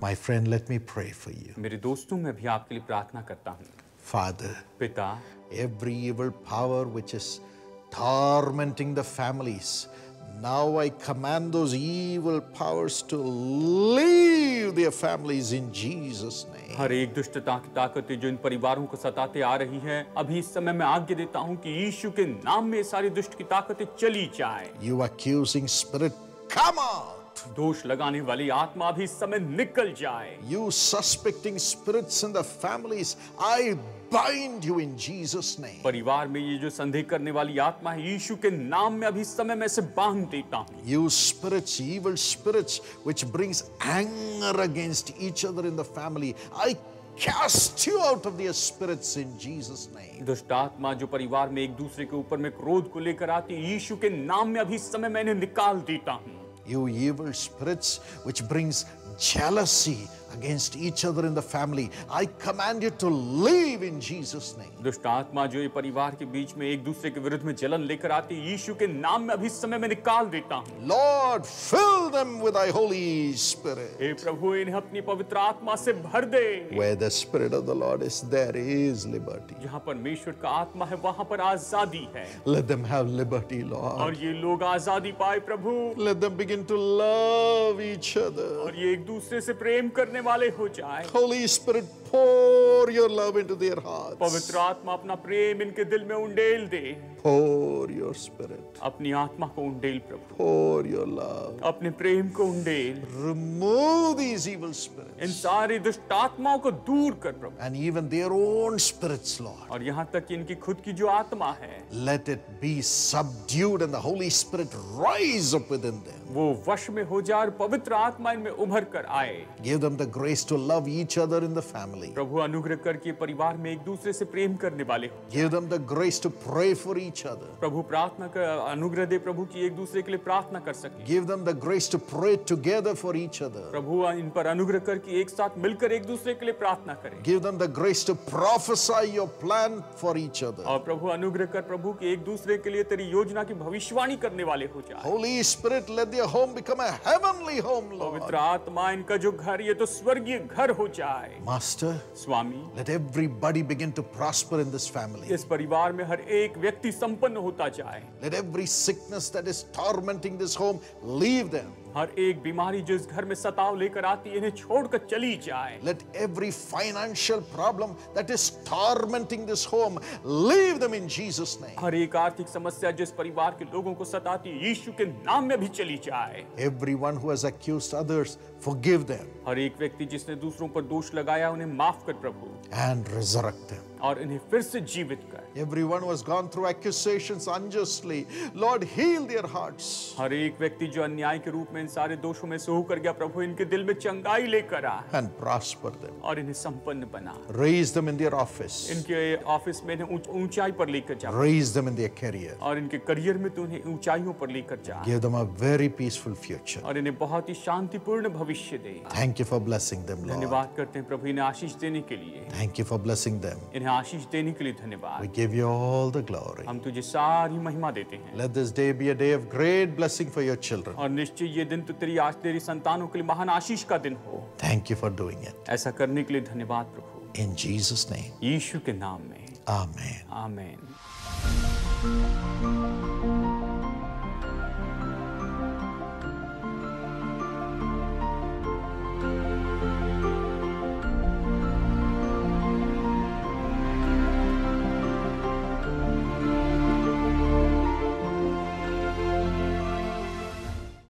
My friend, let me pray for you. मेरे दोस्तों मैं भी आपके लिए प्रार्थना करता हूँ Father, पिता every evil power which is tormenting the families, now I command those evil powers to leave their families in Jesus' name. हर एक दुष्टता की ताकतें जो इन परिवारों को सताते आ रही हैं अभी इस समय मैं आज्ञा देता हूँ कि यीशु के नाम में सारी दुष्ट की ताकतें चली जाए You accusing spirit, come साथ दोष लगाने वाली आत्मा भी समय निकल जाए you suspecting spirits in the families I bind you in Jesus name. परिवार में ये जो संदेह करने वाली आत्मा है यीशु के नाम में अभी समय में से बाँध देता हूँ you spirits, evil spirits, which brings anger against each other in the family, I cast you out of their spirits in Jesus name. दुष्ट आत्मा जो परिवार में एक दूसरे के ऊपर में क्रोध को लेकर आती यीशु के नाम में अभी समय मैंने निकाल देता हूँ You evil spirits, which brings jealousy against each other in the family, I command you to leave in Jesus' name. दुष्ट आत्मा जो ये परिवार के बीच में एक दूसरे के विरुद्ध में जलन लेकर आती है यीशु के नाम में अभी इस समय मैं निकाल देता हूँ Lord, fill them with thy Holy Spirit. हे प्रभु इन्हें अपनी पवित्र आत्मा से भर दे Where the Spirit of the Lord is, there is liberty. जहाँ परमेश्वर का आत्मा है वहाँ पर आज़ादी है Let them have liberty, Lord. और ये लोग आज़ादी पाए प्रभु Let them begin to love each other. और ये एक दूसरे से प्रेम करने वाले हो जाए Holy Spirit, pour your love into their hearts. पवित्र आत्मा अपना प्रेम इनके दिल में उंडेल दे Pour your Spirit. अपनी आत्मा को उंडेल प्रभु Pour your love. अपने प्रेम को उंडेल Remove these evil spirits. इन सारी दुष्ट आत्माओं को दूर कर प्रभु and even their own spirits, Lord. और यहाँ तक कि इनकी खुद की जो आत्मा है Let it be subdued and the Holy Spirit rise up within them. वो वश में हो जाए और पवित्र आत्मा इनमें उभर कर आए Give them the grace to love each other in the family. प्रभु अनुग्रह करके परिवार में एक दूसरे से प्रेम करने वाले हो Give them the grace to pray for each other. प्रभु प्रार्थना कर अनुग्रह दे प्रभु की एक दूसरे के लिए प्रार्थना कर सके Give them the grace to pray together for each other. प्रभु इन पर अनुग्रह करके एक साथ मिलकर एक दूसरे के लिए प्रार्थना करें Give them the grace to prophesy your plan for each other. और प्रभु अनुग्रह कर प्रभु की एक दूसरे के लिए तेरी योजना की भविष्यवाणी करने वाले हो जाए Holy Spirit, let their home become a heavenly home, Lord. पवित्र आत्मा इनका जो घर ये तो स्वर्गीय घर हो जाए। Master Swami let everybody begin to prosper in this family इस परिवार में हर एक व्यक्ति संपन्न होता जाए। Let every sickness that is tormenting this home leave them हर एक बीमारी जिस घर में सताव लेकर आती है छोड़कर चली जाए। Let every financial problem that is tormenting this home leave them in Jesus name हर एक आर्थिक समस्या जिस परिवार के लोगों को सताती है यीशु के नाम में भी चली जाए। Everyone who has accused others forgive them हर एक व्यक्ति जिसने दूसरों पर दोष लगाया उन्हें माफ़ कर प्रभु। एंड रिजरेक्ट देम और इन्हें फिर से जीवित कर। Everyone was gone through accusations unjustly Lord heal their hearts हर एक व्यक्ति जो अन्याय के रूप में इन सारे दोषों में से होकर गया प्रभु इनके दिल में चंगाई लेकर आ एंड प्रॉस्पर देम और इन्हें संपन्न बना। Raise them in their office इनके ऑफ़िस में इन्हें ऊंचाई पर लेकर जा raise them in their career और इनके करियर में तो तू इन्हें ऊंचाइयों पर लेकर जा give them a very peaceful future और इन्हें बहुत ही शांतिपूर्ण भविष्य दे। Thank you for blessing them Lord धन्यवाद करते हैं प्रभु इन्हें आशीष देने के लिए। Thank you for blessing them इन्हें आशीष देने के लिए धन्यवाद We give you all the glory. हम तुझे सारी महिमा देते हैं Let this day be a day of great blessing for your children. और निश्चय ये दिन तो तेरी आज तेरी संतानों के लिए महान आशीष का दिन हो Thank you for doing it. ऐसा करने के लिए धन्यवाद प्रभु In Jesus' name. यीशु के नाम में Amen. आमेन